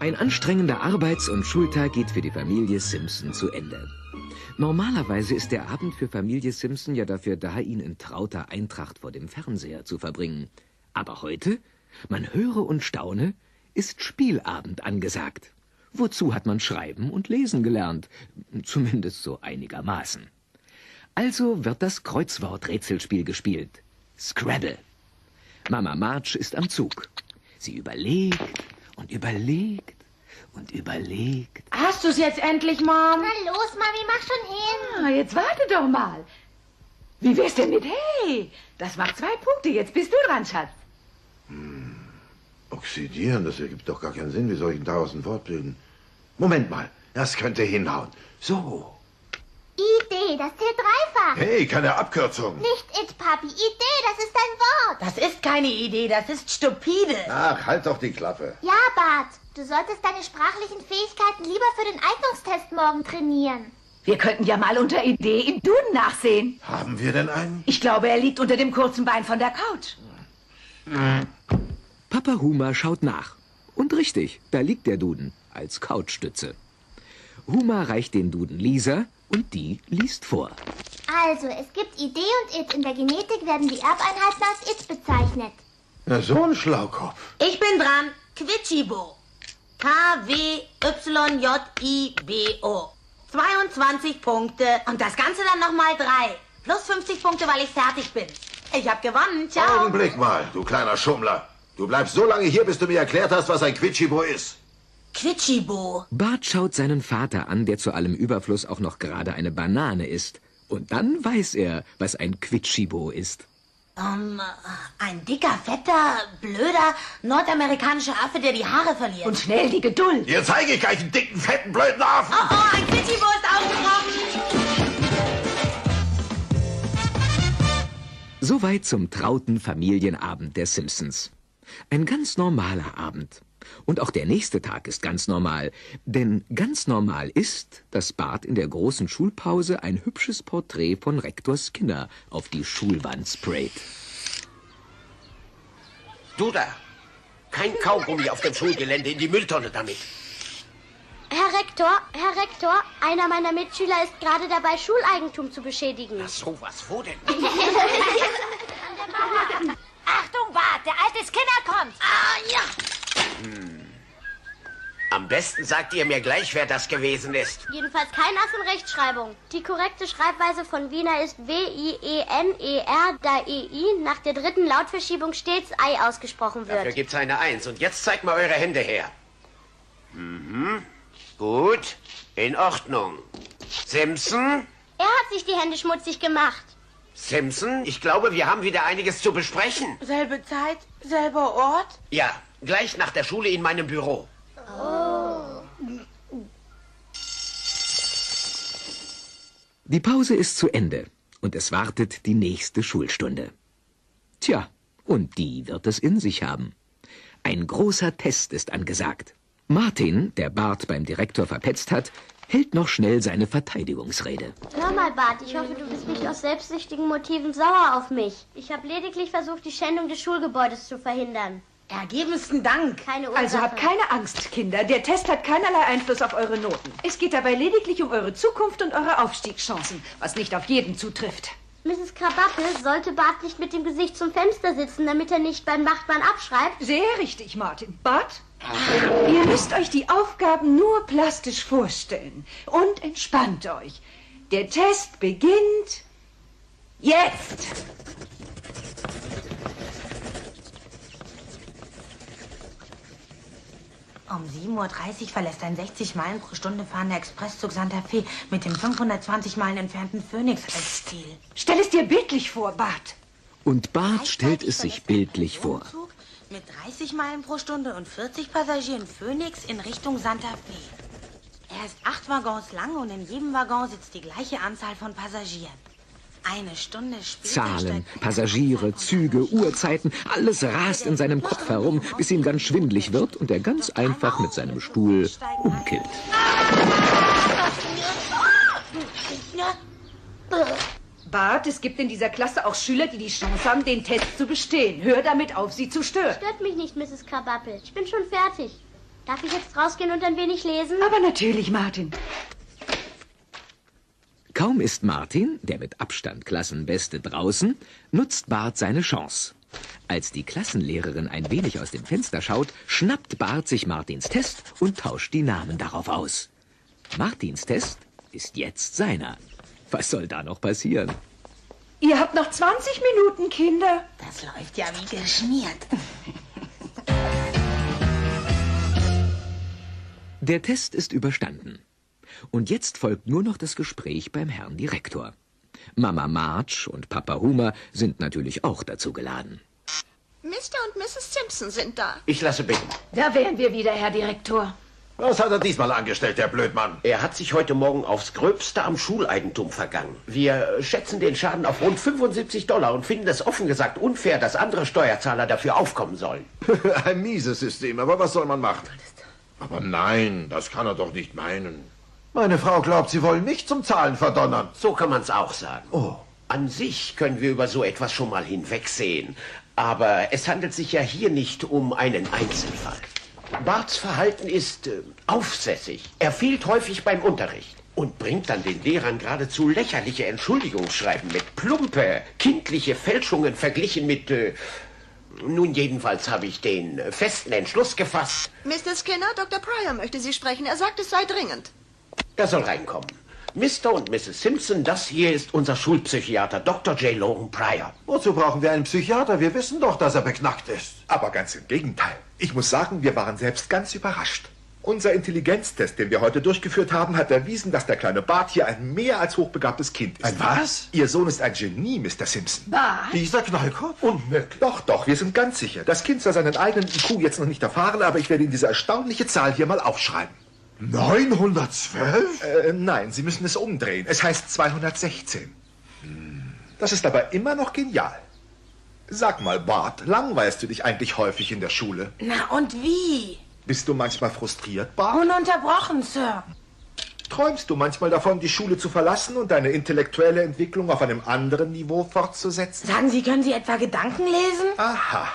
Ein anstrengender Arbeits- und Schultag geht für die Familie Simpson zu Ende. Normalerweise ist der Abend für Familie Simpson ja dafür da, ihn in trauter Eintracht vor dem Fernseher zu verbringen. Aber heute, man höre und staune, ist Spielabend angesagt. Wozu hat man schreiben und lesen gelernt? Zumindest so einigermaßen. Also wird das Kreuzworträtselspiel gespielt. Scrabble. Mama March ist am Zug. Sie überlegt und überlegt und überlegt. Hast du's jetzt endlich, Mom? Na los, Mami, mach schon hin. Ah, jetzt warte doch mal. Wie wär's denn mit Hey? Das macht zwei Punkte. Jetzt bist du dran, Schatz. Oxidieren, das ergibt doch gar keinen Sinn. Wie soll ich denn daraus ein Wort bilden? Moment mal, das könnte hinhauen. So. Idee, das zählt dreifach. Hey, keine Abkürzung. Nicht it, Papi. Idee, das ist ein Wort. Das ist keine Idee, das ist stupide. Ach, halt doch die Klappe. Ja, Bart. Du solltest deine sprachlichen Fähigkeiten lieber für den Eignungstest morgen trainieren. Wir könnten ja mal unter Idee im Duden nachsehen. Haben wir denn einen? Ich glaube, er liegt unter dem kurzen Bein von der Couch. Papa Huma schaut nach. Und richtig, da liegt der Duden als Couchstütze. Huma reicht den Duden Lisa und die liest vor. Also, es gibt Idee und it. In der Genetik werden die Erbeinheiten als it bezeichnet. Na, so ein Schlaukopf. Ich bin dran. Quitschibo. K-W-Y-J-I-B-O. 22 Punkte. Und das Ganze dann nochmal drei. Plus 50 Punkte, weil ich fertig bin. Ich hab gewonnen. Ciao. Augenblick mal, du kleiner Schummler. Du bleibst so lange hier, bis du mir erklärt hast, was ein Quitschibo ist. Quitschibo. Bart schaut seinen Vater an, der zu allem Überfluss auch noch gerade eine Banane isst. Und dann weiß er, was ein Quitschibo ist. Ähm, ein dicker, fetter, blöder nordamerikanischer Affe, der die Haare verliert. Und schnell die Geduld. Hier zeige ich gleich einen dicken, fetten, blöden Affen. oh, oh, ein Quitschibo ist aufgebrochen. Soweit zum trauten Familienabend der Simpsons. Ein ganz normaler Abend. Und auch der nächste Tag ist ganz normal. Denn ganz normal ist, dass Bart in der großen Schulpause ein hübsches Porträt von Rektor Skinner auf die Schulwand sprayt. Du da! Kein Kaugummi auf dem Schulgelände in die Mülltonne damit. Herr Rektor, Herr Rektor, einer meiner Mitschüler ist gerade dabei, Schuleigentum zu beschädigen. So was, wo denn? Achtung, Bart, der alte Skinner kommt. Ah, ja! Hm. Am besten sagt ihr mir gleich, wer das gewesen ist. Jedenfalls kein Ass in Rechtschreibung. Die korrekte Schreibweise von Wiener ist W-I-E-N-E-R, da E-I nach der dritten Lautverschiebung stets Ei ausgesprochen wird. Dafür gibt's eine Eins. Und jetzt zeigt mal eure Hände her. Mhm. Gut. In Ordnung. Simpson? Er hat sich die Hände schmutzig gemacht. Simpson, ich glaube, wir haben wieder einiges zu besprechen. Selbe Zeit, selber Ort. Ja, gleich nach der Schule in meinem Büro. Die Pause ist zu Ende und es wartet die nächste Schulstunde. Tja, und die wird es in sich haben. Ein großer Test ist angesagt. Martin, der Bart beim Direktor verpetzt hat, hält noch schnell seine Verteidigungsrede. Hör mal, Bart, ich hoffe, du bist nicht aus selbstsüchtigen Motiven sauer auf mich. Ich habe lediglich versucht, die Schändung des Schulgebäudes zu verhindern. Ergebensten Dank. Keine Ursache. Also habt keine Angst, Kinder. Der Test hat keinerlei Einfluss auf eure Noten. Es geht dabei lediglich um eure Zukunft und eure Aufstiegschancen, was nicht auf jeden zutrifft. Mrs. Krabappel, sollte Bart nicht mit dem Gesicht zum Fenster sitzen, damit er nicht beim Nachtmann abschreibt? Sehr richtig, Martin. Bart? Ihr müsst euch die Aufgaben nur plastisch vorstellen. Und entspannt euch. Der Test beginnt jetzt. Um 7.30 Uhr verlässt ein 60 Meilen pro Stunde fahrender Expresszug Santa Fe mit dem 520 Meilen entfernten Phoenix als Ziel. Stell es dir bildlich vor, Bart. Und Bart stellt es sich bildlich vor. Mit 30 Meilen pro Stunde und 40 Passagieren Phoenix in Richtung Santa Fe. Er ist acht Waggons lang und in jedem Waggon sitzt die gleiche Anzahl von Passagieren. Eine Stunde später Zahlen, Passagiere, Züge, Uhrzeiten, alles rast in seinem Kopf herum, bis ihm ganz schwindlig wird und er ganz einfach mit seinem Stuhl umkippt. Bart, es gibt in dieser Klasse auch Schüler, die die Chance haben, den Test zu bestehen. Hör damit auf, sie zu stören. Stört mich nicht, Mrs. Krabappel. Ich bin schon fertig. Darf ich jetzt rausgehen und ein wenig lesen? Aber natürlich, Martin. Kaum ist Martin, der mit Abstand Klassenbeste, draußen, nutzt Bart seine Chance. Als die Klassenlehrerin ein wenig aus dem Fenster schaut, schnappt Bart sich Martins Test und tauscht die Namen darauf aus. Martins Test ist jetzt seiner. Was soll da noch passieren? Ihr habt noch 20 Minuten, Kinder. Das läuft ja wie geschmiert. Der Test ist überstanden. Und jetzt folgt nur noch das Gespräch beim Herrn Direktor. Mama March und Papa Humer sind natürlich auch dazu geladen. Mr. und Mrs. Simpson sind da. Ich lasse bitten. Da wären wir wieder, Herr Direktor. Was hat er diesmal angestellt, der Blödmann? Er hat sich heute Morgen aufs Gröbste am Schuleigentum vergangen. Wir schätzen den Schaden auf rund 75 Dollar und finden es offen gesagt unfair, dass andere Steuerzahler dafür aufkommen sollen. Ein mieses System, aber was soll man machen? Aber nein, das kann er doch nicht meinen. Meine Frau glaubt, Sie wollen mich zum Zahlen verdonnern. So kann man es auch sagen. Oh. An sich können wir über so etwas schon mal hinwegsehen. Aber es handelt sich ja hier nicht um einen Einzelfall. Barts Verhalten ist äh, aufsässig. Er fehlt häufig beim Unterricht und bringt dann den Lehrern geradezu lächerliche Entschuldigungsschreiben mit plumpe, kindliche Fälschungen verglichen mit... Äh, nun, jedenfalls habe ich den festen Entschluss gefasst. Mr. Skinner, Dr. Pryor möchte Sie sprechen. Er sagt, es sei dringend. Er soll reinkommen. Mr. und Mrs. Simpson, das hier ist unser Schulpsychiater, Dr. J. Logan Pryor. Wozu brauchen wir einen Psychiater? Wir wissen doch, dass er beknackt ist. Aber ganz im Gegenteil. Ich muss sagen, wir waren selbst ganz überrascht. Unser Intelligenztest, den wir heute durchgeführt haben, hat erwiesen, dass der kleine Bart hier ein mehr als hochbegabtes Kind ist. Ein was? Ihr Sohn ist ein Genie, Mr. Simpson. Bart? Dieser Knallkopf? Unmöglich. Doch, doch, wir sind ganz sicher. Das Kind soll seinen eigenen IQ jetzt noch nicht erfahren, aber ich werde Ihnen diese erstaunliche Zahl hier mal aufschreiben. 912? Äh, nein, Sie müssen es umdrehen. Es heißt 216. Das ist aber immer noch genial. Sag mal, Bart, langweilst du dich eigentlich häufig in der Schule? Na und wie? Bist du manchmal frustriert, Bart? Ununterbrochen, Sir. Träumst du manchmal davon, die Schule zu verlassen und deine intellektuelle Entwicklung auf einem anderen Niveau fortzusetzen? Sagen Sie, können Sie etwa Gedanken lesen? Aha.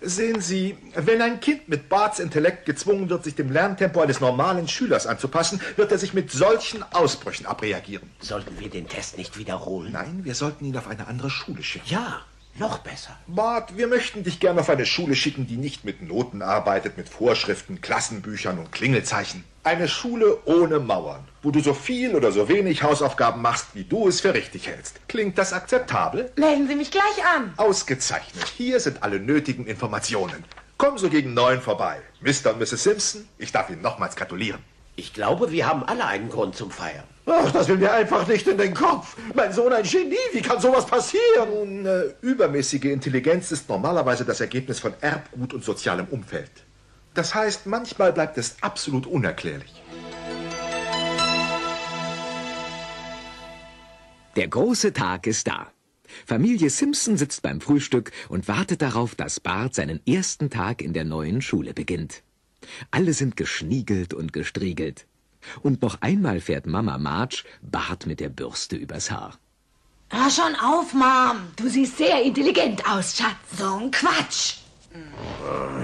Sehen Sie, wenn ein Kind mit Barts Intellekt gezwungen wird, sich dem Lerntempo eines normalen Schülers anzupassen, wird er sich mit solchen Ausbrüchen abreagieren. Sollten wir den Test nicht wiederholen? Nein, wir sollten ihn auf eine andere Schule schicken. Ja, noch besser. Bart, wir möchten dich gern auf eine Schule schicken, die nicht mit Noten arbeitet, mit Vorschriften, Klassenbüchern und Klingelzeichen. Eine Schule ohne Mauern, wo du so viel oder so wenig Hausaufgaben machst, wie du es für richtig hältst. Klingt das akzeptabel? Melden Sie mich gleich an. Ausgezeichnet. Hier sind alle nötigen Informationen. Komm so gegen neun vorbei. Mr. und Mrs. Simpson, ich darf Ihnen nochmals gratulieren. Ich glaube, wir haben alle einen Grund zum Feiern. Ach, das will mir einfach nicht in den Kopf. Mein Sohn ein Genie. Wie kann sowas passieren? Nun, äh, übermäßige Intelligenz ist normalerweise das Ergebnis von Erbgut und sozialem Umfeld. Das heißt, manchmal bleibt es absolut unerklärlich. Der große Tag ist da. Familie Simpson sitzt beim Frühstück und wartet darauf, dass Bart seinen ersten Tag in der neuen Schule beginnt. Alle sind geschniegelt und gestriegelt. Und noch einmal fährt Mama Marge Bart mit der Bürste übers Haar. Hör schon auf, Mom. Du siehst sehr intelligent aus, Schatz. So ein Quatsch.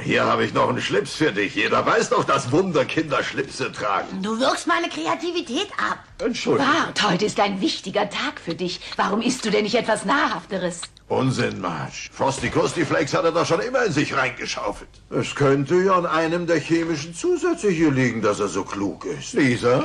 Hier habe ich noch einen Schlips für dich. Jeder weiß doch, dass Wunderkinder Schlipse tragen. Du wirkst meine Kreativität ab. Entschuldigung. Bart, heute ist ein wichtiger Tag für dich. Warum isst du denn nicht etwas Nahrhafteres? Unsinn, Marsch. Frosty Krusty Flakes hat er doch schon immer in sich reingeschaufelt. Es könnte ja an einem der chemischen Zusätze hier liegen, dass er so klug ist. Lisa,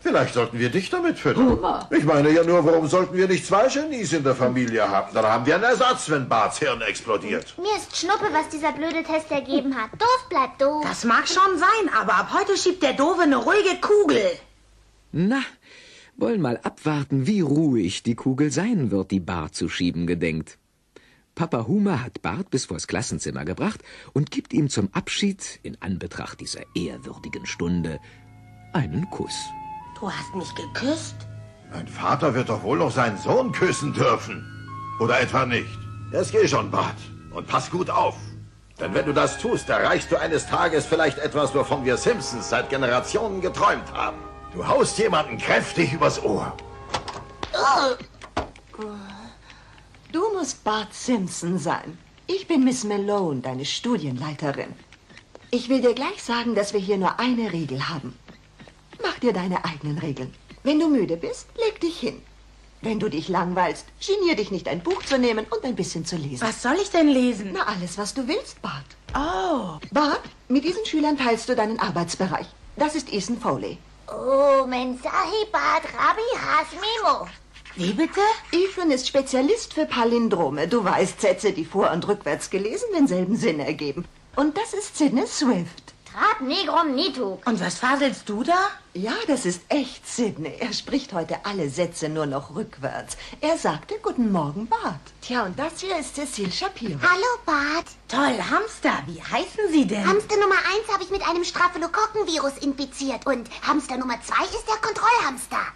vielleicht sollten wir dich damit füttern. Hummer. Ich meine ja nur, warum sollten wir nicht zwei Genies in der Familie haben? Dann haben wir einen Ersatz, wenn Barts Hirn explodiert. Mir ist Schnuppe, was dieser blöde Test ergeben hat. Doof bleibt doof. Das mag schon sein, aber ab heute schiebt der Dove eine ruhige Kugel. Na, wollen mal abwarten, wie ruhig die Kugel sein wird, die Bart zu schieben gedenkt. Papa Humer hat Bart bis vors Klassenzimmer gebracht und gibt ihm zum Abschied, in Anbetracht dieser ehrwürdigen Stunde, einen Kuss. Du hast mich geküsst? Ein Vater wird doch wohl noch seinen Sohn küssen dürfen. Oder etwa nicht? Es geh schon, Bart. Und pass gut auf. Denn wenn du das tust, erreichst du eines Tages vielleicht etwas, wovon wir Simpsons seit Generationen geträumt haben. Du haust jemanden kräftig übers Ohr. Du musst Bart Simpson sein. Ich bin Miss Malone, deine Studienleiterin. Ich will dir gleich sagen, dass wir hier nur eine Regel haben. Mach dir deine eigenen Regeln. Wenn du müde bist, leg dich hin. Wenn du dich langweilst, genier dich nicht, ein Buch zu nehmen und ein bisschen zu lesen. Was soll ich denn lesen? Na, alles, was du willst, Bart. Oh. Bart, mit diesen Schülern teilst du deinen Arbeitsbereich. Das ist Ethan Foley. Oh, Mensahi Bad Rabi Hasmimo. Wie bitte? Ethan ist Spezialist für Palindrome. Du weißt, Sätze, die vor- und rückwärts gelesen denselben Sinn ergeben. Und das ist Sidney Swift. Trat negrum nituk. Und was faselst du da? Ja, das ist echt Sidney. Er spricht heute alle Sätze nur noch rückwärts. Er sagte Guten Morgen, Bart. Tja, und das hier ist Cecile Shapiro. Hallo, Bart. Toll, Hamster. Wie heißen Sie denn? Hamster Nummer 1 habe ich mit einem Staphylokokkenvirus infiziert und Hamster Nummer 2 ist der Kontrollhamster.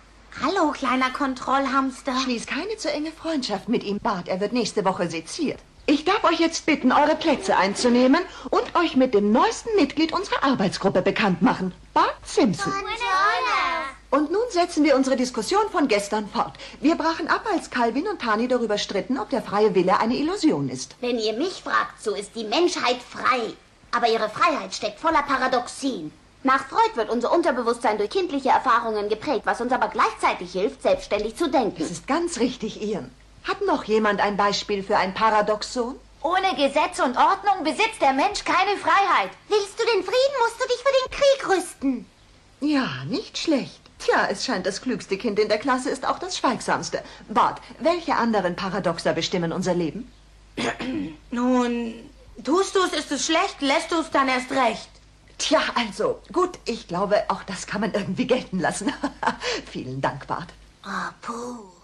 Hallo, kleiner Kontrollhamster. Schließ keine zu enge Freundschaft mit ihm, Bart. Er wird nächste Woche seziert. Ich darf euch jetzt bitten, eure Plätze einzunehmen und euch mit dem neuesten Mitglied unserer Arbeitsgruppe bekannt machen. Bart Simpson. Und nun setzen wir unsere Diskussion von gestern fort. Wir brachen ab, als Calvin und Tani darüber stritten, ob der freie Wille eine Illusion ist. Wenn ihr mich fragt, so ist die Menschheit frei. Aber ihre Freiheit steckt voller Paradoxien. Nach Freud wird unser Unterbewusstsein durch kindliche Erfahrungen geprägt, was uns aber gleichzeitig hilft, selbstständig zu denken. Das ist ganz richtig, Ian. Hat noch jemand ein Beispiel für ein Paradoxon? Ohne Gesetz und Ordnung besitzt der Mensch keine Freiheit. Willst du den Frieden, musst du dich für den Krieg rüsten. Ja, nicht schlecht. Tja, es scheint, das klügste Kind in der Klasse ist auch das schweigsamste. Bart, welche anderen Paradoxer bestimmen unser Leben? Nun, tust du es, ist es schlecht, lässt du es dann erst recht. Tja, also, gut, ich glaube, auch das kann man irgendwie gelten lassen. Vielen Dank, Bart. Oh, puh.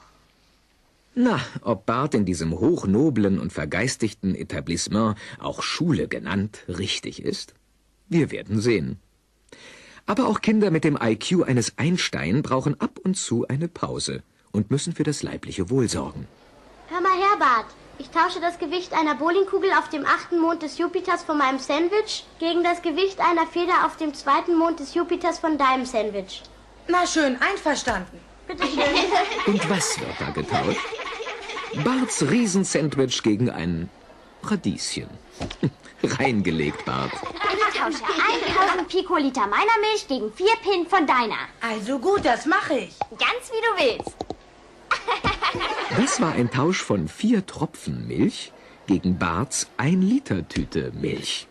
Na, ob Bart in diesem hochnoblen und vergeistigten Etablissement, auch Schule genannt, richtig ist? Wir werden sehen. Aber auch Kinder mit dem IQ eines Einstein brauchen ab und zu eine Pause und müssen für das leibliche Wohl sorgen. Hör mal her, Bart. Ich tausche das Gewicht einer Bowlingkugel auf dem achten Mond des Jupiters von meinem Sandwich gegen das Gewicht einer Feder auf dem zweiten Mond des Jupiters von deinem Sandwich. Na schön, einverstanden. Bitte schön. Und was wird da getauscht? Barts Riesensandwich gegen ein Radieschen. Reingelegt, Bart. Ich tausche 1000 Pikoliter meiner Milch gegen 4 Pin von deiner. Also gut, das mache ich. Ganz wie du willst. Das war ein Tausch von vier Tropfen Milch gegen Barts ein Liter Tüte Milch.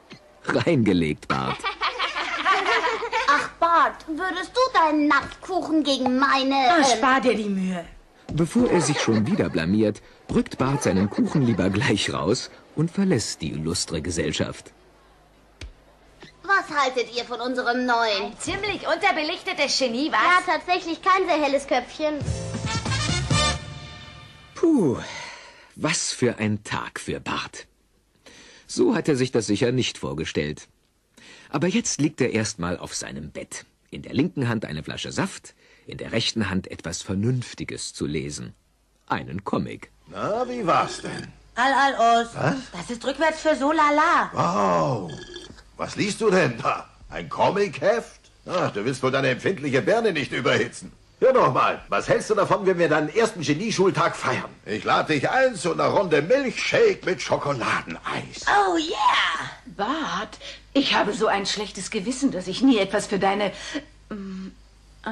Reingelegt, Bart. Ach, Bart, würdest du deinen Nacktkuchen gegen meine... Na, ähm, spar dir die Mühe. Bevor er sich schon wieder blamiert, rückt Bart seinen Kuchen lieber gleich raus und verlässt die illustre Gesellschaft. was haltet ihr von unserem neuen? Ein ziemlich unterbelichtetes Genie, Ja, was? tatsächlich kein sehr helles Köpfchen. Puh, was für ein Tag für Bart. So hat er sich das sicher nicht vorgestellt. Aber jetzt liegt er erstmal auf seinem Bett. In der linken Hand eine Flasche Saft, in der rechten Hand etwas Vernünftiges zu lesen. Einen Comic. Na, wie war's denn? Al, al, os. Was? Das ist rückwärts für so lala. Wow. Was liest du denn da? Ein Comicheft? Ach, du willst wohl deine empfindliche Birne nicht überhitzen. Hör doch mal, was hältst du davon, wenn wir deinen ersten Genieschultag feiern? Ich lade dich ein zu einer Runde Milchshake mit Schokoladeneis. Oh yeah. Bart, ich habe so ein schlechtes Gewissen, dass ich nie etwas für deine. Ähm, äh,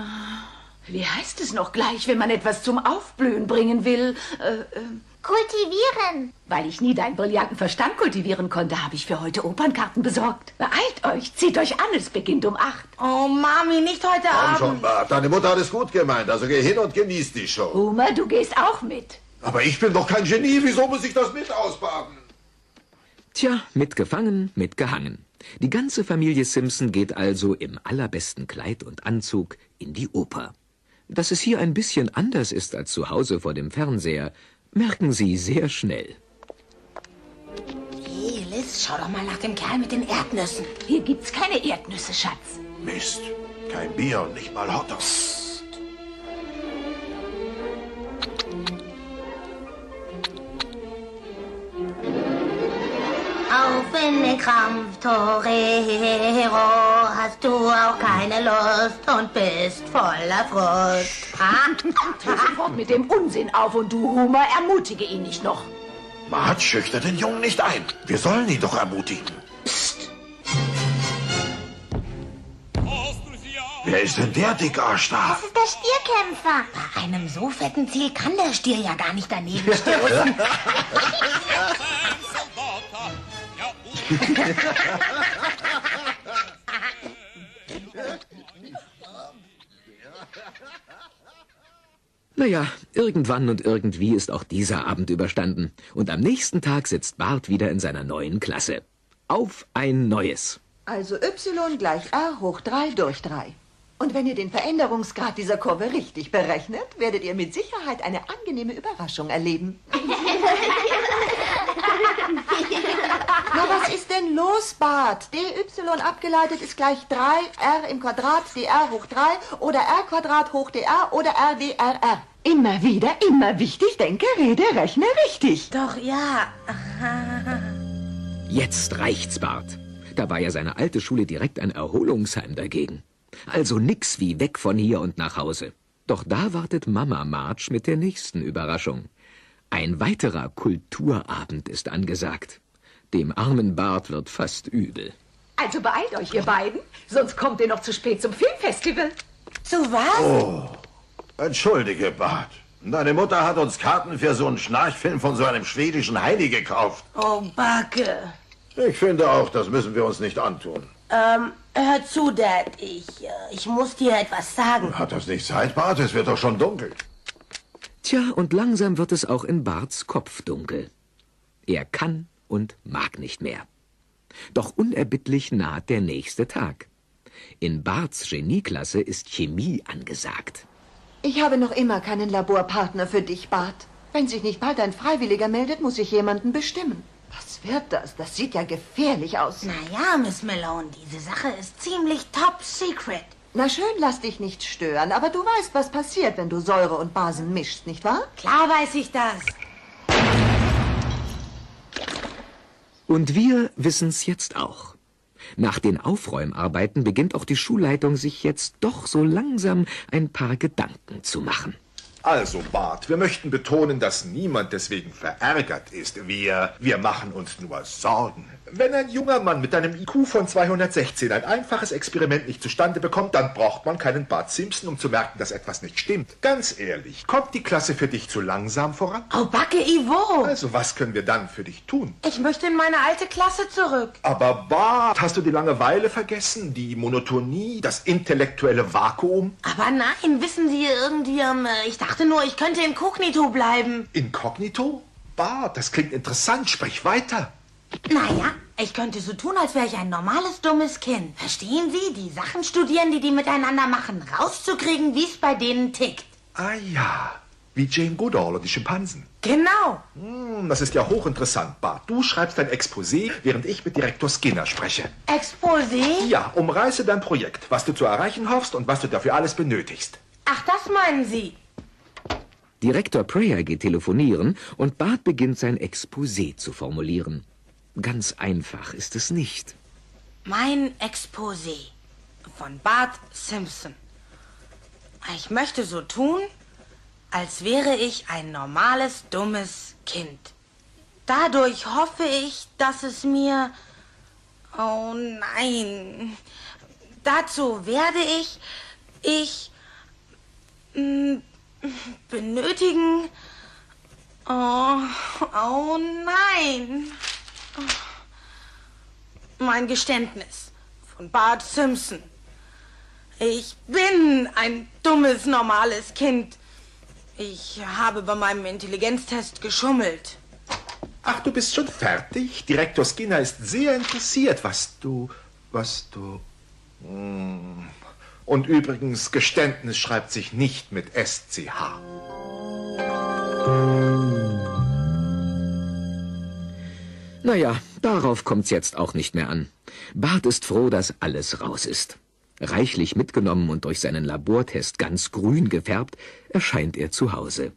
wie heißt es noch gleich, wenn man etwas zum Aufblühen bringen will? Äh, äh, Kultivieren. weil ich nie deinen brillanten Verstand kultivieren konnte, habe ich für heute Opernkarten besorgt. Beeilt euch, zieht euch an, es beginnt um acht. Oh, Mami, nicht heute Komm schon, Abend. Bart, deine Mutter hat es gut gemeint, also geh hin und genieß die Show. Uma, du gehst auch mit. Aber ich bin doch kein Genie, wieso muss ich das mit ausbaden? Tja, mitgefangen, mitgehangen. Die ganze Familie Simpson geht also im allerbesten Kleid und Anzug in die Oper. Dass es hier ein bisschen anders ist als zu Hause vor dem Fernseher, merken sie sehr schnell. Hey, Liz, schau doch mal nach dem Kerl mit den Erdnüssen. Hier gibt's keine Erdnüsse, Schatz. Mist, kein Bier und nicht mal Hotdogs. Auf in den Kampf, Torero, hast du auch keine Lust und bist voller Frust. Ha? Hör sofort mit dem Unsinn auf und du, Humor, ermutige ihn nicht noch. Mart, schüchter den Jungen nicht ein. Wir sollen ihn doch ermutigen. Wer ist denn der Dickarsch da? Das ist der Stierkämpfer. Bei einem so fetten Ziel kann der Stier ja gar nicht daneben stoßen. Naja, irgendwann und irgendwie ist auch dieser Abend überstanden. Und am nächsten Tag sitzt Bart wieder in seiner neuen Klasse. Auf ein neues. Also y gleich r hoch 3 durch 3. Und wenn ihr den Veränderungsgrad dieser Kurve richtig berechnet, werdet ihr mit Sicherheit eine angenehme Überraschung erleben. Na, was ist Bart? dy abgeleitet ist gleich 3r im Quadrat dr hoch 3 oder r Quadrat hoch dr oder rdrr. Immer wieder, immer wichtig, denke, rede, rechne richtig. Doch, ja. Jetzt reicht's, Bart. Da war ja seine alte Schule direkt ein Erholungsheim dagegen. Also nix wie weg von hier und nach Hause. Doch da wartet Mama March mit der nächsten Überraschung. Ein weiterer Kulturabend ist angesagt. Dem armen Bart wird fast übel. Also beeilt euch, ihr beiden, sonst kommt ihr noch zu spät zum Filmfestival. Zu was? Oh, entschuldige, Bart. Deine Mutter hat uns Karten für so einen Schnarchfilm von so einem schwedischen Heini gekauft. Oh, Backe. Ich finde auch, das müssen wir uns nicht antun. Ähm, hör zu, Dad. Ich, äh, ich muss dir etwas sagen. Hat das nicht Zeit, Bart? Es wird doch schon dunkel. Tja, und langsam wird es auch in Barts Kopf dunkel. Er kann und mag nicht mehr. Doch unerbittlich naht der nächste Tag. In Barts Genieklasse ist Chemie angesagt. Ich habe noch immer keinen Laborpartner für dich, Bart. Wenn sich nicht bald ein Freiwilliger meldet, muss ich jemanden bestimmen. Was wird das? Das sieht ja gefährlich aus. Naja, Miss Malone, diese Sache ist ziemlich top secret. Na schön, lass dich nicht stören, aber du weißt, was passiert, wenn du Säure und Basen mischst, nicht wahr? Klar weiß ich das. Und wir wissen's jetzt auch. Nach den Aufräumarbeiten beginnt auch die Schulleitung sich jetzt doch so langsam ein paar Gedanken zu machen. Also, Bart, wir möchten betonen, dass niemand deswegen verärgert ist. Wir, wir machen uns nur Sorgen. Wenn ein junger Mann mit einem IQ von 216 ein einfaches Experiment nicht zustande bekommt, dann braucht man keinen Bart Simpson, um zu merken, dass etwas nicht stimmt. Ganz ehrlich, kommt die Klasse für dich zu langsam voran? Oh, Backe Ivo. Also, was können wir dann für dich tun? Ich möchte in meine alte Klasse zurück. Aber Bart, hast du die Langeweile vergessen? Die Monotonie? Das intellektuelle Vakuum? Aber nein, wissen Sie irgendwie, ähm, ich dachte nur, ich könnte inkognito bleiben. Inkognito? Bart, das klingt interessant. Sprich weiter. Naja, ich könnte so tun, als wäre ich ein normales, dummes Kind. Verstehen Sie? Die Sachen studieren, die die miteinander machen. Rauszukriegen, wie es bei denen tickt. Ah ja, wie Jane Goodall und die Schimpansen. Genau. Hm, das ist ja hochinteressant, Bart. Du schreibst dein Exposé, während ich mit Direktor Skinner spreche. Exposé? Ja, umreiße dein Projekt, was du zu erreichen hoffst und was du dafür alles benötigst. Ach, das meinen Sie. Direktor Prayer geht telefonieren und Bart beginnt sein Exposé zu formulieren. Ganz einfach ist es nicht. Mein Exposé von Bart Simpson. Ich möchte so tun, als wäre ich ein normales, dummes Kind. Dadurch hoffe ich, dass es mir... Oh nein. Dazu werde ich... Ich... m, benötigen... Oh, oh nein. Mein Geständnis von Bart Simpson. Ich bin ein dummes, normales Kind. Ich habe bei meinem Intelligenztest geschummelt. Ach, du bist schon fertig? Direktor Skinner ist sehr interessiert, was du... was du... Hm. Und übrigens, Geständnis schreibt sich nicht mit SCH. Naja, darauf kommt's jetzt auch nicht mehr an. Bart ist froh, dass alles raus ist. Reichlich mitgenommen und durch seinen Labortest ganz grün gefärbt, erscheint er zu Hause.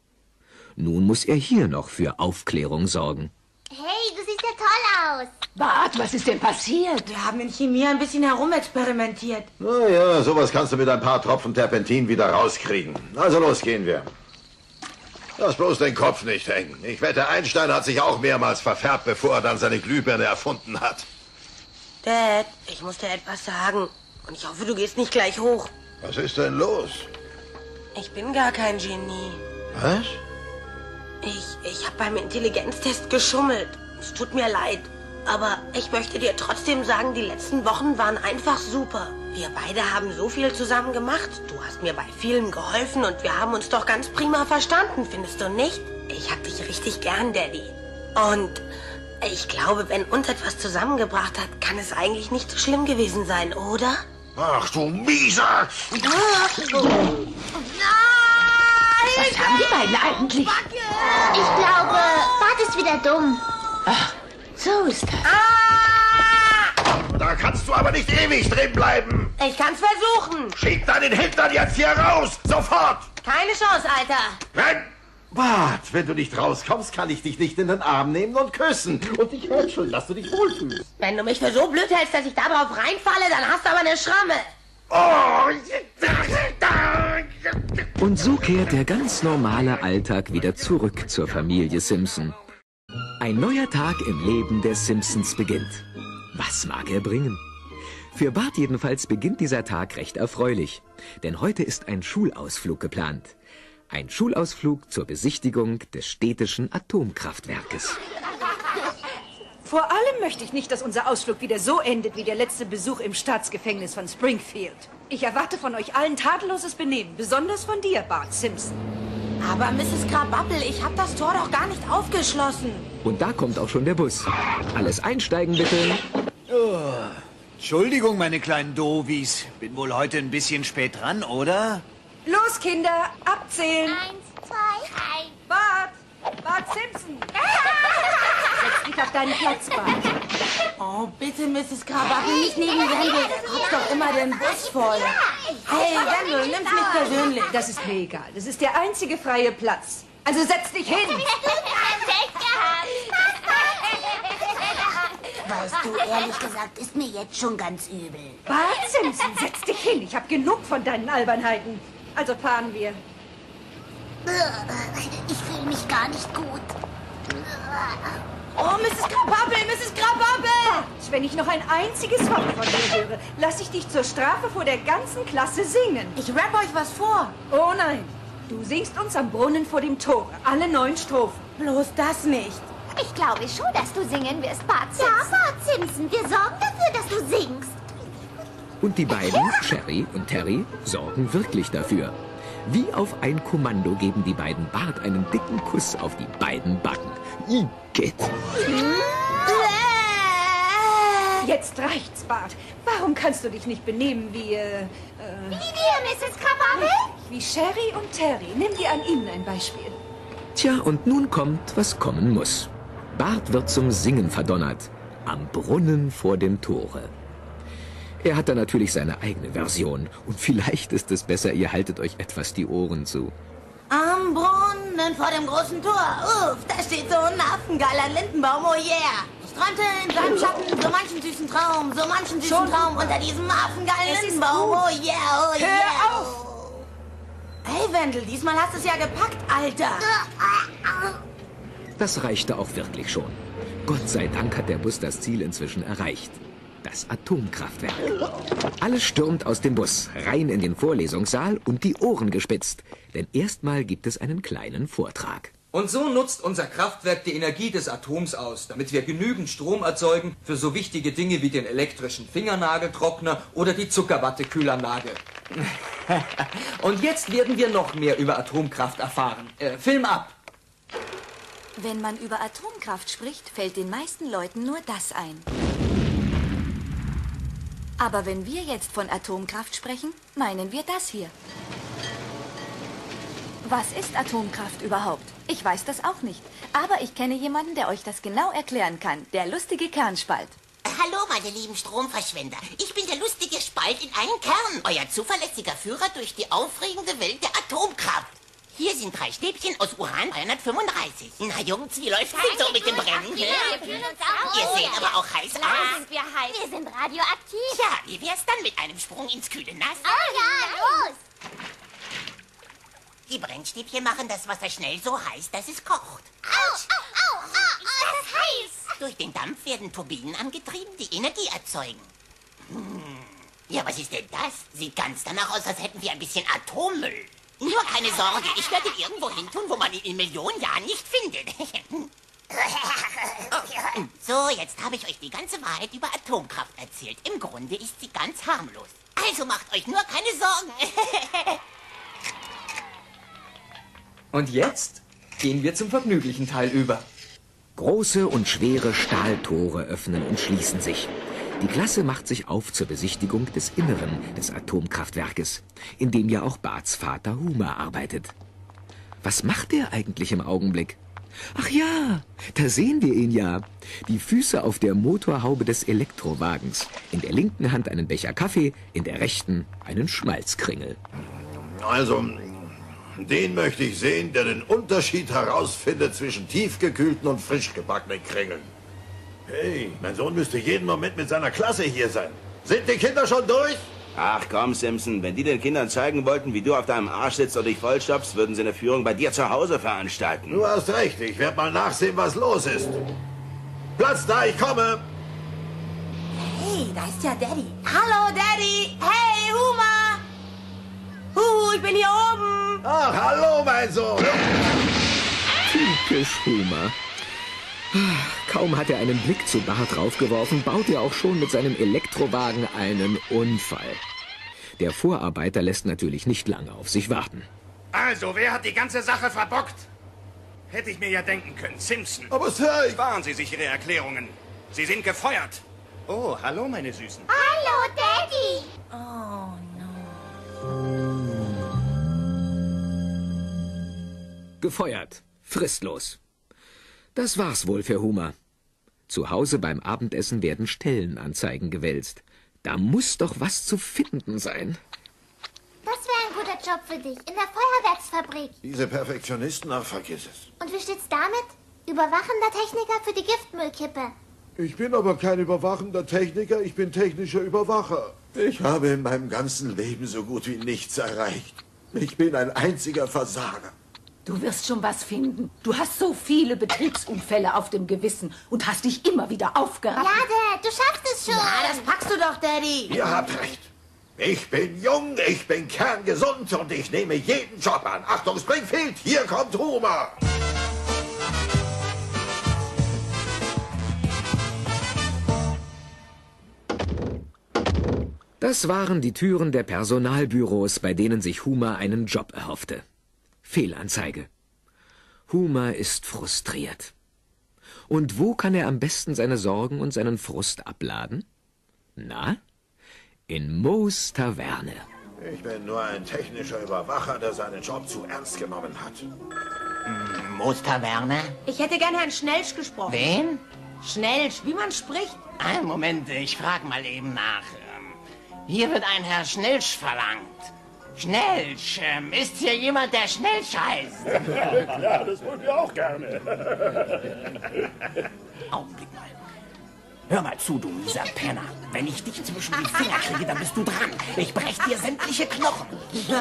Nun muss er hier noch für Aufklärung sorgen. Hey, du siehst ja toll aus. Bart, was ist denn passiert? Wir haben in Chemie ein bisschen herumexperimentiert. Naja, sowas kannst du mit ein paar Tropfen Terpentin wieder rauskriegen. Also los, gehen wir. Lass bloß den Kopf nicht hängen. Ich wette, Einstein hat sich auch mehrmals verfärbt, bevor er dann seine Glühbirne erfunden hat. Dad, ich muss dir etwas sagen. Und ich hoffe, du gehst nicht gleich hoch. Was ist denn los? Ich bin gar kein Genie. Was? Ich, ich habe beim Intelligenztest geschummelt. Es tut mir leid. Aber ich möchte dir trotzdem sagen, die letzten Wochen waren einfach super. Wir beide haben so viel zusammen gemacht. Du hast mir bei vielem geholfen und wir haben uns doch ganz prima verstanden, findest du nicht? Ich hab dich richtig gern, Daddy. Und ich glaube, wenn uns etwas zusammengebracht hat, kann es eigentlich nicht so schlimm gewesen sein, oder? Ach du Mieser! Was haben die beiden eigentlich? Ich glaube, Bart ist wieder dumm. So ist das. Da kannst du aber nicht ewig drin bleiben. Ich kann's versuchen. Schieb deinen Hintern jetzt hier raus! Sofort! Keine Chance, Alter. Nein! Bart, wenn du nicht rauskommst, kann ich dich nicht in den Arm nehmen und küssen. Und ich will schon, dass du dich wohlfühlst. Wenn du mich für so blöd hältst, dass ich da drauf reinfalle, dann hast du aber eine Schramme. Oh! Und so kehrt der ganz normale Alltag wieder zurück zur Familie Simpson. Ein neuer Tag im Leben der Simpsons beginnt. Was mag er bringen? Für Bart jedenfalls beginnt dieser Tag recht erfreulich, denn heute ist ein Schulausflug geplant. Ein Schulausflug zur Besichtigung des städtischen Atomkraftwerkes. Vor allem möchte ich nicht, dass unser Ausflug wieder so endet wie der letzte Besuch im Staatsgefängnis von Springfield. Ich erwarte von euch allen tadelloses Benehmen, besonders von dir, Bart Simpson. Aber Mrs. Krabappel, ich hab das Tor doch gar nicht aufgeschlossen. Und da kommt auch schon der Bus. Alles einsteigen bitte. Entschuldigung, meine kleinen Dovis. Bin wohl heute ein bisschen spät dran, oder? Los, Kinder, abzählen. Eins, zwei, drei. Bart! Bart Simpson! Setz dich auf deinen Platz, Bart. Oh, bitte, Mrs. Krabappel, nicht neben Wendel. Der kotzt doch immer den Bus voll. Hey, Wendel, nimm's nicht persönlich. Das ist mir egal. Das ist der einzige freie Platz. Also setz dich hin. Weißt du, ehrlich gesagt, ist mir jetzt schon ganz übel. Bart Simpson, setz dich hin. Ich habe genug von deinen Albernheiten. Also fahren wir. Ich fühle mich gar nicht gut. Oh, Mrs. Krabappel, Mrs. Krabappel! Wenn ich noch ein einziges Wort von dir höre, lass ich dich zur Strafe vor der ganzen Klasse singen. Ich rapp euch was vor. Oh nein, du singst uns am Brunnen vor dem Tore. Alle neun Strophen. Bloß das nicht. Ich glaube schon, dass du singen wirst, Bart Ja, Simpson. Bart Simpson, wir sorgen dafür, dass du singst. Und die beiden, Sherry und Terry, sorgen wirklich dafür. Wie auf ein Kommando geben die beiden Bart einen dicken Kuss auf die beiden Backen. Igitt. Jetzt reicht's, Bart. Warum kannst du dich nicht benehmen wie, äh, äh, Wie wir, Mrs. Krabappel? wie Sherry und Terry? Nimm dir an ihnen ein Beispiel. Tja, und nun kommt, was kommen muss. Bart wird zum Singen verdonnert. Am Brunnen vor dem Tore. Er hat da natürlich seine eigene Version. Und vielleicht ist es besser, ihr haltet euch etwas die Ohren zu. Am Brunnen vor dem großen Tor. Uff, da steht so ein affengeiler Lindenbaum, oh yeah. Ich träumte in seinem Schatten so manchen süßen Traum, so manchen süßen Schon Traum unter diesem affengeilen Lindenbaum, oh yeah, oh Hör yeah. auf! Hey Wendel, diesmal hast du es ja gepackt, Alter. Das reichte auch wirklich schon. Gott sei Dank hat der Bus das Ziel inzwischen erreicht. Das Atomkraftwerk. Alles stürmt aus dem Bus, rein in den Vorlesungssaal und die Ohren gespitzt. Denn erstmal gibt es einen kleinen Vortrag. Und so nutzt unser Kraftwerk die Energie des Atoms aus, damit wir genügend Strom erzeugen für so wichtige Dinge wie den elektrischen Fingernageltrockner oder die Zuckerwattekühlanlage. Und jetzt werden wir noch mehr über Atomkraft erfahren. Äh, Film ab! Wenn man über Atomkraft spricht, fällt den meisten Leuten nur das ein. Aber wenn wir jetzt von Atomkraft sprechen, meinen wir das hier. Was ist Atomkraft überhaupt? Ich weiß das auch nicht. Aber ich kenne jemanden, der euch das genau erklären kann. Der lustige Kernspalt. Hallo, meine lieben Stromverschwender. Ich bin der lustige Spalt in einem Kern, euer zuverlässiger Führer durch die aufregende Welt der Atomkraft. Hier sind drei Stäbchen aus Uran 335. Na Jungs, wie läuft's denn so mit dem Brennen? Wir fühlen uns auch Ihr seht aber auch heiß Klar aus. sind wir heiß. Wir sind radioaktiv. Tja, wie wär's dann mit einem Sprung ins kühle Nass? Oh ja, los. Die Brennstäbchen machen das Wasser schnell so heiß, dass es kocht. Autsch. Au, au, au. Ist das heiß. Durch den Dampf werden Turbinen angetrieben, die Energie erzeugen. Hm. Ja, was ist denn das? Sieht ganz danach aus, als hätten wir ein bisschen Atommüll. Nur keine Sorge, ich werde ihn irgendwo hin tun, wo man ihn in Millionen Jahren nicht findet. So, jetzt habe ich euch die ganze Wahrheit über Atomkraft erzählt. Im Grunde ist sie ganz harmlos. Also macht euch nur keine Sorgen. Und jetzt gehen wir zum vergnüglichen Teil über. Große und schwere Stahltore öffnen und schließen sich. Die Klasse macht sich auf zur Besichtigung des Inneren des Atomkraftwerkes, in dem ja auch Barts Vater Huma arbeitet. Was macht er eigentlich im Augenblick? Ach ja, da sehen wir ihn ja. Die Füße auf der Motorhaube des Elektrowagens. In der linken Hand einen Becher Kaffee, in der rechten einen Schmalzkringel. Also, den möchte ich sehen, der den Unterschied herausfindet zwischen tiefgekühlten und frisch gebackenen Kringeln. Hey, mein Sohn müsste jeden Moment mit seiner Klasse hier sein. Sind die Kinder schon durch? Ach komm, Simpson, wenn die den Kindern zeigen wollten, wie du auf deinem Arsch sitzt und dich vollstopfst, würden sie eine Führung bei dir zu Hause veranstalten. Du hast recht, ich werde mal nachsehen, was los ist. Platz da, ich komme. Hey, da ist ja Daddy. Hallo, Daddy. Hey, Huma. Huhu, ich bin hier oben. Ach, hallo, mein Sohn. Typisch Huma. Kaum hat er einen Blick zu Bart draufgeworfen, baut er auch schon mit seinem Elektrowagen einen Unfall. Der Vorarbeiter lässt natürlich nicht lange auf sich warten. Also, wer hat die ganze Sache verbockt? Hätte ich mir ja denken können. Simpson. Aber Sir, ich... Sparen Sie sich Ihre Erklärungen. Sie sind gefeuert. Oh, hallo, meine Süßen. Hallo, Daddy. Oh, Gefeuert. Fristlos. Das war's wohl für Huma. Zu Hause beim Abendessen werden Stellenanzeigen gewälzt. Da muss doch was zu finden sein. Das wäre ein guter Job für dich. In der Feuerwerksfabrik. Diese Perfektionisten, ach, vergiss es. Und wie steht's damit? Überwachender Techniker für die Giftmüllkippe. Ich bin aber kein überwachender Techniker, ich bin technischer Überwacher. Ich habe in meinem ganzen Leben so gut wie nichts erreicht. Ich bin ein einziger Versager. Du wirst schon was finden. Du hast so viele Betriebsunfälle auf dem Gewissen und hast dich immer wieder aufgerafft. Ja, Dad, du schaffst es schon. Ja, das packst du doch, Daddy. Ihr habt recht. Ich bin jung, ich bin kerngesund und ich nehme jeden Job an. Achtung, Springfield, hier kommt Homer. Das waren die Türen der Personalbüros, bei denen sich Huma einen Job erhoffte. Fehlanzeige. Huma ist frustriert. Und wo kann er am besten seine Sorgen und seinen Frust abladen? Na? In Moos Taverne. Ich bin nur ein technischer Überwacher, der seinen Job zu ernst genommen hat. Moos Taverne? Ich hätte gern Herrn Schnellsch gesprochen. Wen? Schnellsch, wie man spricht. Einen Moment, ich frage mal eben nach. Ähm, Hier wird ein Herr Schnellsch verlangt. Schnellsch, ähm, ist hier jemand, der Schnellsch heißt? Klar, das wollen wir auch gerne. Augenblick mal. Hör mal zu, du mieser Penner. Wenn ich dich zwischen die Finger kriege, dann bist du dran. Ich brech dir sämtliche Knochen.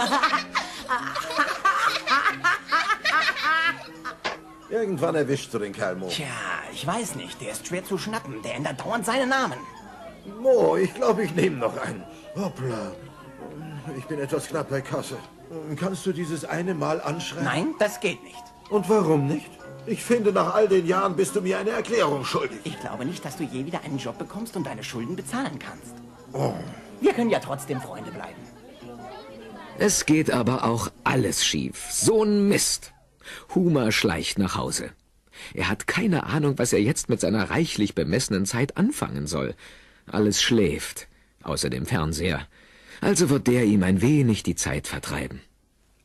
Irgendwann erwischst du den Kerl, Mo. Tja, ich weiß nicht. Der ist schwer zu schnappen. Der ändert dauernd seinen Namen. Mo, ich glaube, ich nehme noch einen. Hoppla. Ich bin etwas knapp bei Kasse. Kannst du dieses eine Mal anschreiben? Nein, das geht nicht. Und warum nicht? Ich finde, nach all den Jahren bist du mir eine Erklärung schuldig. Ich glaube nicht, dass du je wieder einen Job bekommst und deine Schulden bezahlen kannst. Oh. Wir können ja trotzdem Freunde bleiben. Es geht aber auch alles schief. So ein Mist. Huma schleicht nach Hause. Er hat keine Ahnung, was er jetzt mit seiner reichlich bemessenen Zeit anfangen soll. Alles schläft, außer dem Fernseher. Also wird der ihm ein wenig die Zeit vertreiben.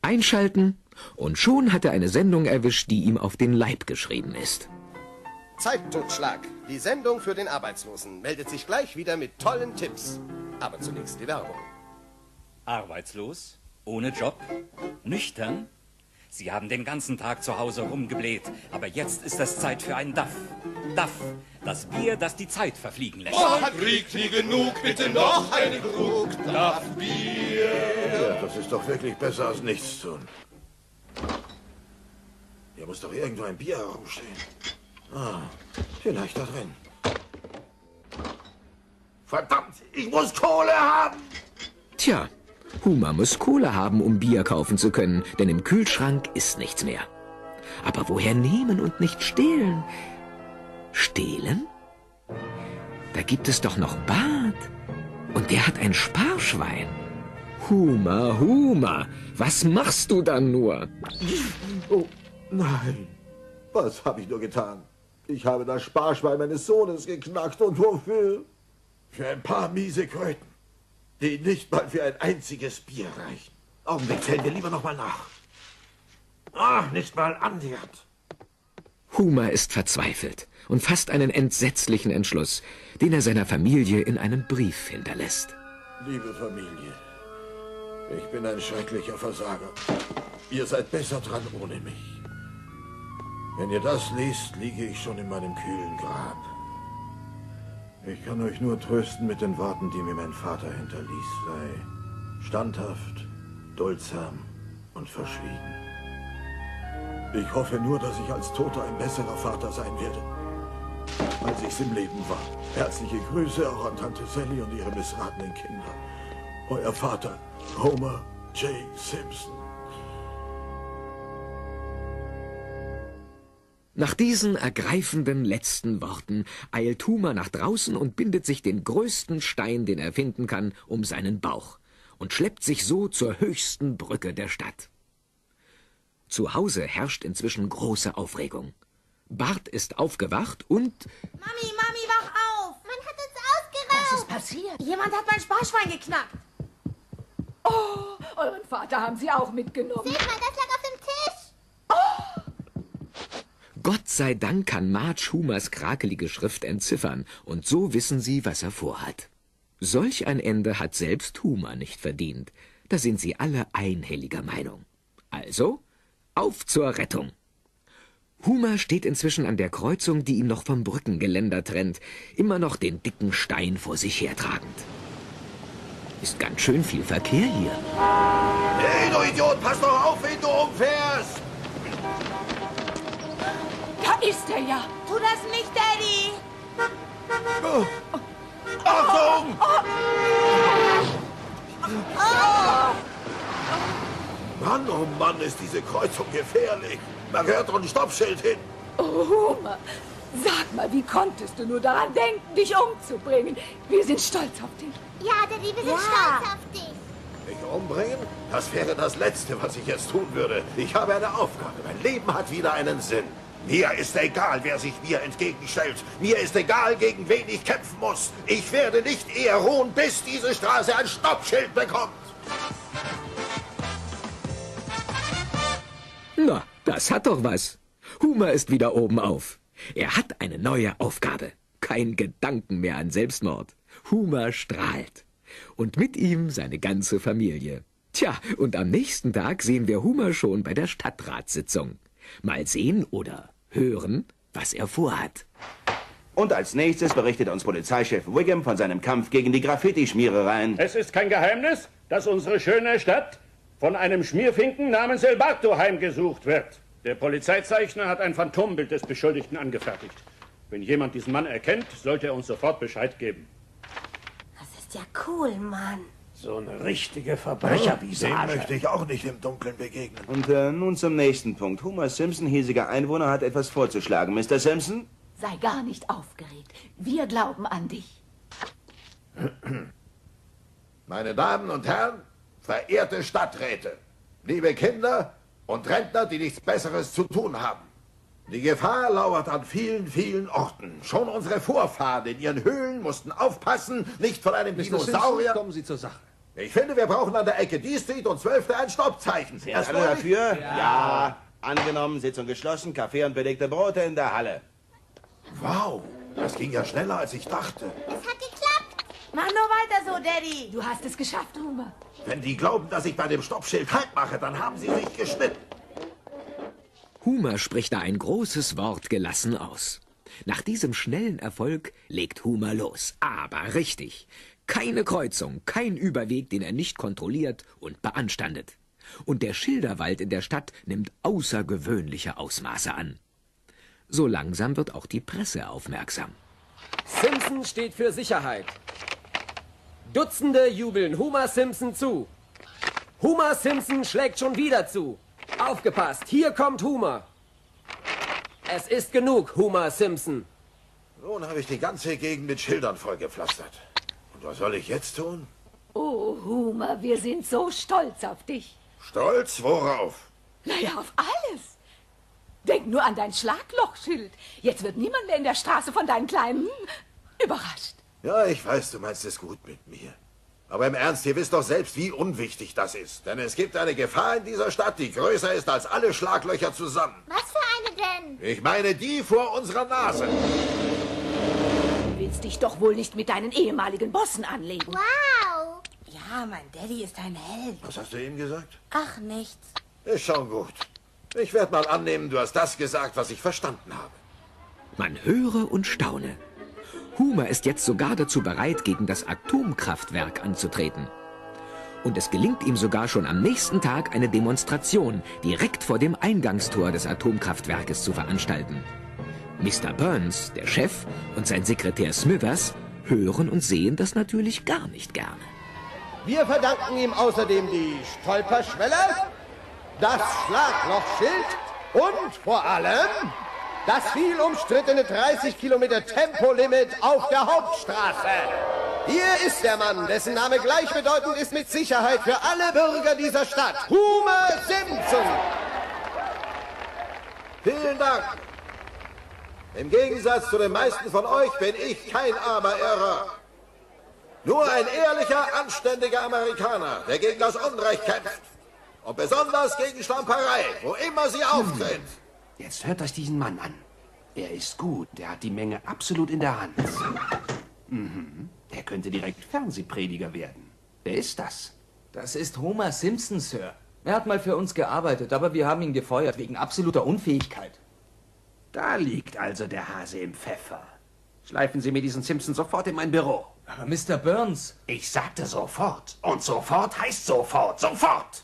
Einschalten, und schon hat er eine Sendung erwischt, die ihm auf den Leib geschrieben ist. Zeittotschlag. Die Sendung für den Arbeitslosen meldet sich gleich wieder mit tollen Tipps. Aber zunächst die Werbung. Arbeitslos? Ohne Job? Nüchtern? Sie haben den ganzen Tag zu Hause rumgebläht, aber jetzt ist es Zeit für ein Duff. Duff, das Bier, das die Zeit verfliegen lässt. Oh, kriegt nie genug, bitte noch einen Krug Duff Bier. Ja, das ist doch wirklich besser als nichts tun. Hier muss doch irgendwo ein Bier herumstehen. Ah, vielleicht da drin. Verdammt, ich muss Kohle haben. Tja, Huma muss Kohle haben, um Bier kaufen zu können, denn im Kühlschrank ist nichts mehr. Aber woher nehmen und nicht stehlen? Stehlen? Da gibt es doch noch Bart. Und der hat ein Sparschwein. Huma, Huma, was machst du dann nur? Oh, nein. Was habe ich nur getan? Ich habe das Sparschwein meines Sohnes geknackt und wofür? Für ein paar miese Kröten, die nicht mal für ein einziges Bier reichen. Augenblick, zählen wir lieber noch mal nach. Ach, nicht mal annähernd. Huma ist verzweifelt und fasst einen entsetzlichen Entschluss, den er seiner Familie in einem Brief hinterlässt. Liebe Familie, ich bin ein schrecklicher Versager. Ihr seid besser dran ohne mich. Wenn ihr das liest, liege ich schon in meinem kühlen Grab. Ich kann euch nur trösten mit den Worten, die mir mein Vater hinterließ. Sei standhaft, duldsam und verschwiegen. Ich hoffe nur, dass ich als Toter ein besserer Vater sein werde, als ich's im Leben war. Herzliche Grüße auch an Tante Sally und ihre missratenen Kinder. Euer Vater, Homer J. Simpson. Nach diesen ergreifenden letzten Worten eilt Huma nach draußen und bindet sich den größten Stein, den er finden kann, um seinen Bauch und schleppt sich so zur höchsten Brücke der Stadt. Zu Hause herrscht inzwischen große Aufregung. Bart ist aufgewacht und Mami, Mami, wach auf! Man hat uns ausgeraubt! Was ist passiert? Jemand hat mein Sparschwein geknackt. Oh, euren Vater haben sie auch mitgenommen. Seht mal, das lag auf dem Tisch. Gott sei Dank kann Marge Humas krakelige Schrift entziffern, und so wissen sie, was er vorhat. Solch ein Ende hat selbst Huma nicht verdient. Da sind sie alle einhelliger Meinung. Also, auf zur Rettung. Huma steht inzwischen an der Kreuzung, die ihn noch vom Brückengeländer trennt, immer noch den dicken Stein vor sich hertragend. Ist ganz schön viel Verkehr hier. Hey, du Idiot, pass doch auf, wenn du umfährst! Da ist er ja. Tu das nicht, Daddy! Oh. Achtung! Mann, oh Mann, ist diese Kreuzung gefährlich. Da gehört doch ein Stoppschild hin. Oh, Homer, sag mal, wie konntest du nur daran denken, dich umzubringen? Wir sind stolz auf dich. Ja, Daddy, wir sind Ja. stolz auf dich. Mich umbringen? Das wäre das Letzte, was ich jetzt tun würde. Ich habe eine Aufgabe. Mein Leben hat wieder einen Sinn. Mir ist egal, wer sich mir entgegenstellt. Mir ist egal, gegen wen ich kämpfen muss. Ich werde nicht eher ruhen, bis diese Straße ein Stoppschild bekommt. Na, das hat doch was. Huma ist wieder oben auf. Er hat eine neue Aufgabe. Kein Gedanken mehr an Selbstmord. Huma strahlt. Und mit ihm seine ganze Familie. Tja, und am nächsten Tag sehen wir Huma schon bei der Stadtratssitzung. Mal sehen oder hören, was er vorhat. Und als nächstes berichtet uns Polizeichef Wiggum von seinem Kampf gegen die Graffiti-Schmierereien. Es ist kein Geheimnis, dass unsere schöne Stadt von einem Schmierfinken namens Elbarto heimgesucht wird. Der Polizeizeichner hat ein Phantombild des Beschuldigten angefertigt. Wenn jemand diesen Mann erkennt, sollte er uns sofort Bescheid geben. Das ist ja cool, Mann. So eine richtige Dem Verbrechervisage. möchte ich auch nicht im Dunkeln begegnen. Und äh, nun zum nächsten Punkt. Homer Simpson, hiesiger Einwohner, hat etwas vorzuschlagen. Mr. Simpson? Sei gar nicht aufgeregt. Wir glauben an dich. Meine Damen und Herren, verehrte Stadträte, liebe Kinder und Rentner, die nichts Besseres zu tun haben. Die Gefahr lauert an vielen, vielen Orten. Schon unsere Vorfahren in ihren Höhlen mussten aufpassen, nicht von einem Dinosaurier... kommen Sie zur Sache. Ich finde, wir brauchen an der Ecke D Street und 12. ein Stoppzeichen. Sind alle dafür? Ja. Angenommen, Sitzung geschlossen, Kaffee und belegte Brote in der Halle. Wow, das ging ja schneller, als ich dachte. Mach nur weiter so, Daddy. Du hast es geschafft, Homer. Wenn die glauben, dass ich bei dem Stoppschild Halt mache, dann haben sie sich geschnitten. Huma spricht da ein großes Wort gelassen aus. Nach diesem schnellen Erfolg legt Huma los. Aber richtig. Keine Kreuzung, kein Überweg, den er nicht kontrolliert und beanstandet. Und der Schilderwald in der Stadt nimmt außergewöhnliche Ausmaße an. So langsam wird auch die Presse aufmerksam. Simpson steht für Sicherheit. Dutzende jubeln Homer Simpson zu. Homer Simpson schlägt schon wieder zu. Aufgepasst, hier kommt Homer. Es ist genug, Homer Simpson. Nun habe ich die ganze Gegend mit Schildern vollgepflastert. Was soll ich jetzt tun? Oh, Homer, wir sind so stolz auf dich. Stolz? Worauf? Naja, auf alles. Denk nur an dein Schlaglochschild. Jetzt wird niemand mehr in der Straße von deinen Kleinen überrascht. Ja, ich weiß, du meinst es gut mit mir. Aber im Ernst, ihr wisst doch selbst, wie unwichtig das ist. Denn es gibt eine Gefahr in dieser Stadt, die größer ist als alle Schlaglöcher zusammen. Was für eine denn? Ich meine die vor unserer Nase. Du willst dich doch wohl nicht mit deinen ehemaligen Bossen anlegen. Wow. Ja, mein Daddy ist ein Held. Was hast du ihm gesagt? Ach, nichts. Ist schon gut. Ich werde mal annehmen, du hast das gesagt, was ich verstanden habe. Man höre und staune. Homer ist jetzt sogar dazu bereit, gegen das Atomkraftwerk anzutreten. Und es gelingt ihm sogar schon am nächsten Tag eine Demonstration direkt vor dem Eingangstor des Atomkraftwerkes zu veranstalten. Mr. Burns, der Chef, und sein Sekretär Smithers hören und sehen das natürlich gar nicht gerne. Wir verdanken ihm außerdem die Stolperschwelle, das Schlaglochschild und vor allem das viel umstrittene 30 Kilometer Tempolimit auf der Hauptstraße. Hier ist der Mann, dessen Name gleichbedeutend ist mit Sicherheit für alle Bürger dieser Stadt. Homer Simpson. Vielen Dank. Im Gegensatz zu den meisten von euch bin ich kein armer Irrer. Nur ein ehrlicher, anständiger Amerikaner, der gegen das Unrecht kämpft. Und besonders gegen Stamperei, wo immer sie auftritt. Jetzt hört euch diesen Mann an. Er ist gut, der hat die Menge absolut in der Hand. Mhm. Der könnte direkt Fernsehprediger werden. Wer ist das? Das ist Homer Simpson, Sir. Er hat mal für uns gearbeitet, aber wir haben ihn gefeuert wegen absoluter Unfähigkeit. Da liegt also der Hase im Pfeffer. Schleifen Sie mir diesen Simpson sofort in mein Büro. Aber Mr. Burns. Ich sagte sofort. Und sofort heißt sofort. Sofort!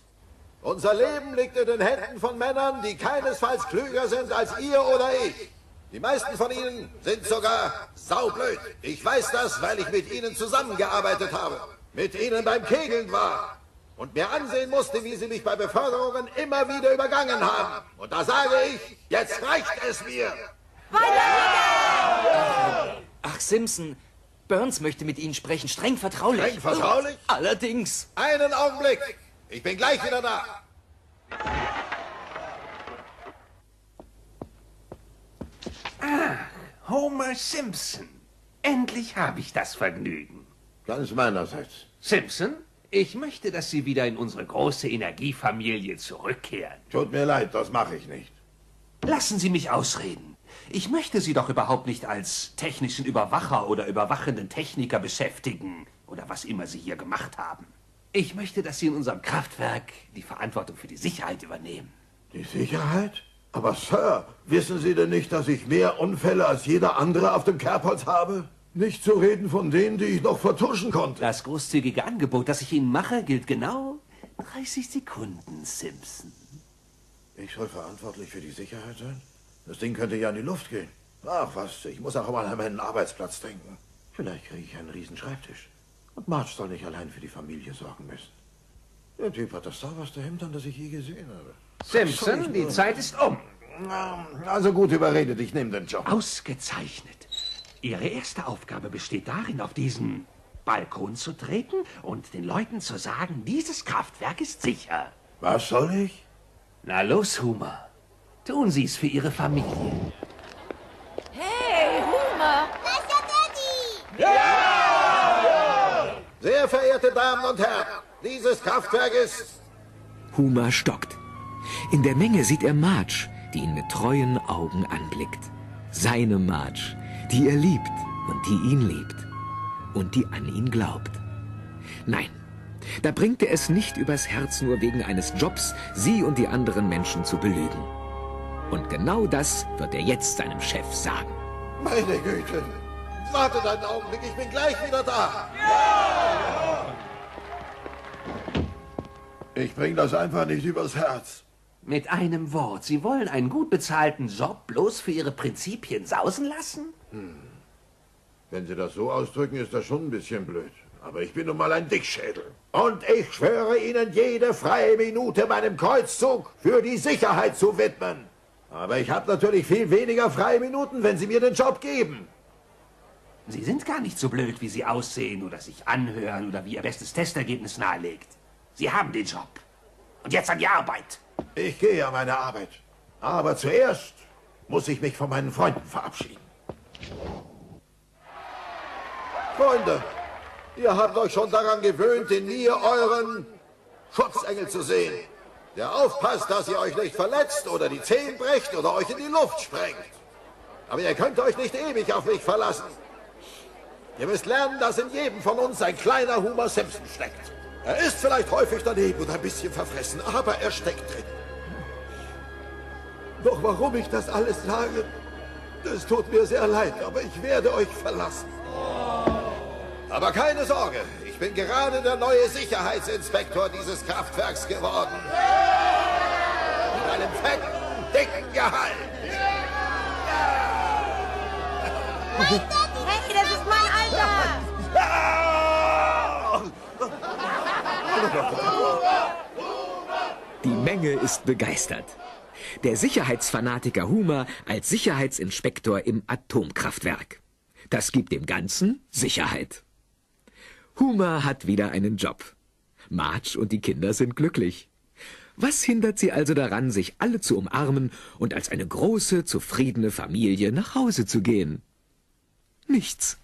Unser Leben liegt in den Händen von Männern, die keinesfalls klüger sind als ihr oder ich. Die meisten von ihnen sind sogar saublöd. Ich weiß das, weil ich mit ihnen zusammengearbeitet habe. Mit ihnen beim Kegeln war. Und mir ansehen musste, wie sie mich bei Beförderungen immer wieder übergangen haben. Und da sage ich, jetzt reicht es mir. Ach, Simpson. Burns möchte mit Ihnen sprechen, streng vertraulich. Streng vertraulich? Allerdings. Einen Augenblick. Ich bin gleich wieder da. Ah, Homer Simpson. Endlich habe ich das Vergnügen. Ganz meinerseits. Simpson, ich möchte, dass Sie wieder in unsere große Energiefamilie zurückkehren. Tut mir leid, das mache ich nicht. Lassen Sie mich ausreden. Ich möchte Sie doch überhaupt nicht als technischen Überwacher oder überwachenden Techniker beschäftigen oder was immer Sie hier gemacht haben. Ich möchte, dass Sie in unserem Kraftwerk die Verantwortung für die Sicherheit übernehmen. Die Sicherheit? Aber Sir, wissen Sie denn nicht, dass ich mehr Unfälle als jeder andere auf dem Kerbholz habe? Nicht zu reden von denen, die ich noch vertuschen konnte. Das großzügige Angebot, das ich Ihnen mache, gilt genau 30 Sekunden, Simpson. Ich soll verantwortlich für die Sicherheit sein? Das Ding könnte ja in die Luft gehen. Ach was, ich muss auch mal an meinen Arbeitsplatz denken. Vielleicht kriege ich einen riesen Schreibtisch. Und Marge soll nicht allein für die Familie sorgen müssen. Der Typ hat das sauberste Hemd an, das ich je gesehen habe. Simpson, die Zeit ist um. Also gut überredet, ich nehme den Job. Ausgezeichnet. Ihre erste Aufgabe besteht darin, auf diesen Balkon zu treten und den Leuten zu sagen, dieses Kraftwerk ist sicher. Was soll ich? Na los, Homer. Tun Sie es für Ihre Familie. Hey, Homer! Sehr verehrte Damen und Herren, dieses Kraftwerk ist... Homer stockt. In der Menge sieht er Marge, die ihn mit treuen Augen anblickt. Seine Marge, die er liebt und die ihn liebt und die an ihn glaubt. Nein, da bringt er es nicht übers Herz, nur wegen eines Jobs sie und die anderen Menschen zu belügen. Und genau das wird er jetzt seinem Chef sagen. Meine Güte. Wartet einen Augenblick, ich bin gleich wieder da. Ich bringe das einfach nicht übers Herz. Mit einem Wort, Sie wollen einen gut bezahlten Job bloß für Ihre Prinzipien sausen lassen? Hm. Wenn Sie das so ausdrücken, ist das schon ein bisschen blöd. Aber ich bin nun mal ein Dickschädel. Und ich schwöre Ihnen, jede freie Minute meinem Kreuzzug für die Sicherheit zu widmen. Aber ich habe natürlich viel weniger freie Minuten, wenn Sie mir den Job geben. Sie sind gar nicht so blöd, wie Sie aussehen oder sich anhören oder wie Ihr bestes Testergebnis nahelegt. Sie haben den Job. Und jetzt an die Arbeit. Ich gehe an meine Arbeit. Aber zuerst muss ich mich von meinen Freunden verabschieden. Freunde, ihr habt euch schon daran gewöhnt, in mir euren Schutzengel zu sehen. Der aufpasst, dass ihr euch nicht verletzt oder die Zehen brecht oder euch in die Luft sprengt. Aber ihr könnt euch nicht ewig auf mich verlassen. Ihr müsst lernen, dass in jedem von uns ein kleiner Homer Simpson steckt. Er ist vielleicht häufig daneben und ein bisschen verfressen, aber er steckt drin. Doch warum ich das alles sage, das tut mir sehr leid, aber ich werde euch verlassen. Aber keine Sorge, ich bin gerade der neue Sicherheitsinspektor dieses Kraftwerks geworden. Mit einem fetten, dicken Gehalt. Hey, das ist mein Alter! Die Menge ist begeistert. Der Sicherheitsfanatiker Humer als Sicherheitsinspektor im Atomkraftwerk. Das gibt dem Ganzen Sicherheit. Humer hat wieder einen Job. Marge und die Kinder sind glücklich. Was hindert sie also daran, sich alle zu umarmen und als eine große, zufriedene Familie nach Hause zu gehen? Nichts.